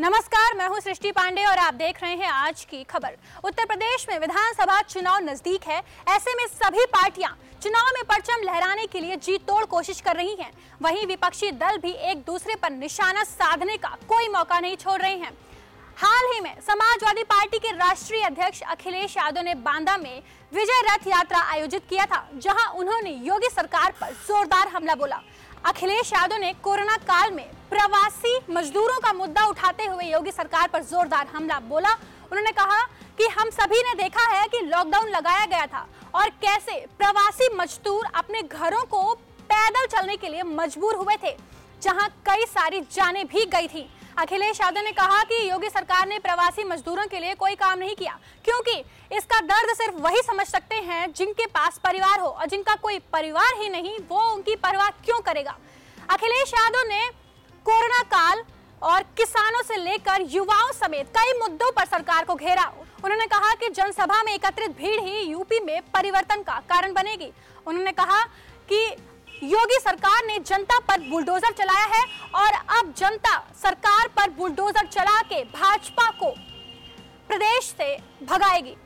नमस्कार, मैं हूँ सृष्टि पांडे और आप देख रहे हैं आज की खबर। उत्तर प्रदेश में विधानसभा चुनाव नज़दीक है। ऐसे में सभी पार्टियाँ चुनाव में परचम लहराने के लिए जी तोड़ कोशिश कर रही हैं। वहीं विपक्षी दल भी एक दूसरे पर निशाना साधने का कोई मौका नहीं छोड़ रहे हैं। हाल ही में समाजवादी पार्टी के राष्ट्रीय अध्यक्ष अखिलेश यादव ने बांदा में विजय रथ यात्रा आयोजित किया था, जहाँ उन्होंने योगी सरकार पर जोरदार हमला बोला। अखिलेश यादव ने कोरोना काल में प्रवासी मजदूरों का मुद्दा उठाते हुए योगी सरकार पर जोरदार हमला बोला। उन्होंने कहा कि हम सभी ने देखा है कि लॉकडाउन लगाया गया था और कैसे प्रवासी मजदूर अपने घरों को पैदल चलने के लिए मजबूर हुए थे, जहाँ कई सारी जाने भी गई थी। अखिलेश यादव ने कहा कि योगी सरकार ने प्रवासी मजदूरों के लिए कोई काम नहीं किया, क्योंकि इसका दर्द सिर्फ़ वही समझ सकते हैं जिनके पास परिवार हो और जिनका कोई परिवार ही नहीं, वो उनकी परवाह क्यों करेगा? अखिलेश यादव ने कोरोना काल और किसानों से लेकर युवाओं समेत कई मुद्दों पर सरकार को घेरा। उन्होंने कहा कि जनसभा में एकत्रित भीड़ ही यूपी में परिवर्तन का कारण बनेगी। उन्होंने कहा कि योगी सरकार ने जनता पर बुलडोजर चलाया है और अब जनता सरकार पर बुलडोजर चला के भाजपा को प्रदेश से भगाएगी।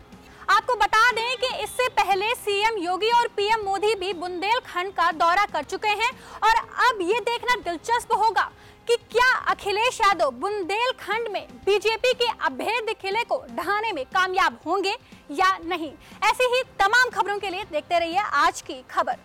आपको बता दें कि इससे पहले सीएम योगी और पीएम मोदी भी बुंदेलखंड का दौरा कर चुके हैं और अब ये देखना दिलचस्प होगा कि क्या अखिलेश यादव बुंदेलखंड में बीजेपी के अभेद किले को ढहाने में कामयाब होंगे या नहीं। ऐसी ही तमाम खबरों के लिए देखते रहिए आज की खबर।